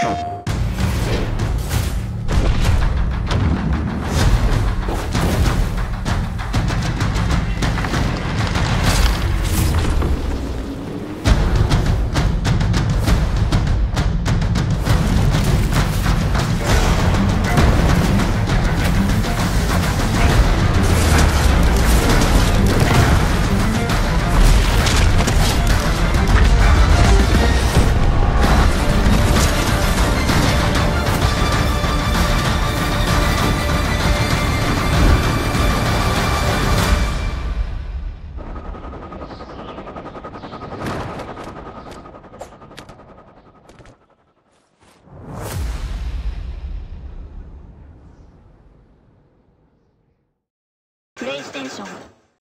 Oh. プレイステーション